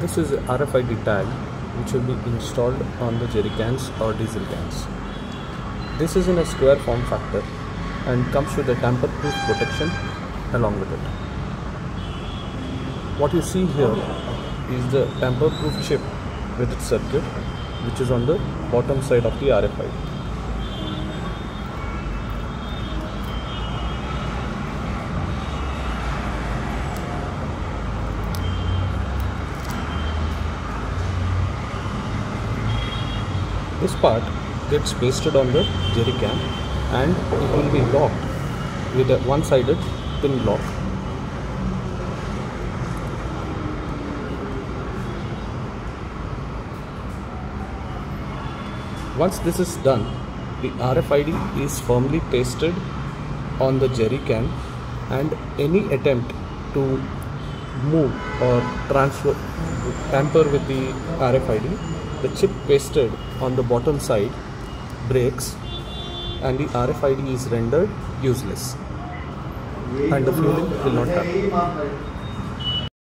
This is RFID tag which will be installed on the jerry cans or diesel cans. This is in a square form factor and comes with a tamper proof protection along with it. What you see here is the tamper proof chip with its circuit which is on the bottom side of the RFID. This part gets pasted on the jerry can and it will be locked with a one-sided pin lock. Once this is done, the RFID is firmly pasted on the jerry can and any attempt to move or transfer tamper with the RFID the chip pasted on the bottom side breaks and the RFID is rendered useless and the fueling will not happen.